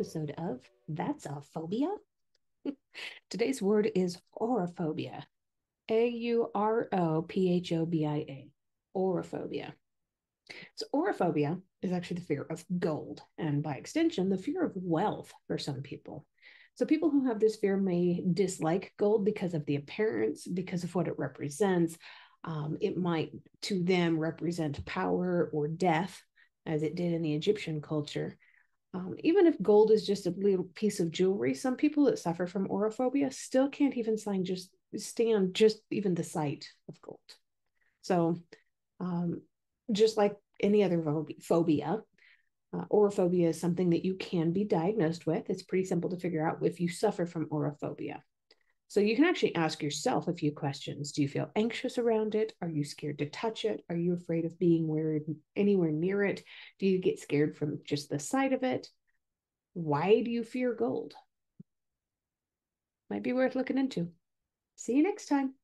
episode of That's a Phobia. Today's word is aurophobia. A U R O P H O B I A. Aurophobia. So, aurophobia is actually the fear of gold, and by extension, the fear of wealth for some people. So, people who have this fear may dislike gold because of the appearance, because of what it represents. Um, it might, to them, represent power or death, as it did in the Egyptian culture. Um, even if gold is just a little piece of jewelry, some people that suffer from aurophobia still can't even sign just stand just even the sight of gold. So, um, just like any other phobia, uh, aurophobia is something that you can be diagnosed with. It's pretty simple to figure out if you suffer from aurophobia. So you can actually ask yourself a few questions. Do you feel anxious around it? Are you scared to touch it? Are you afraid of being where, anywhere near it? Do you get scared from just the sight of it? Why do you fear gold? Might be worth looking into. See you next time.